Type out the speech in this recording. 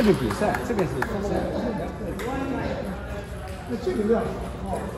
那个比赛，这个是比赛。那这个量，哦，这个量。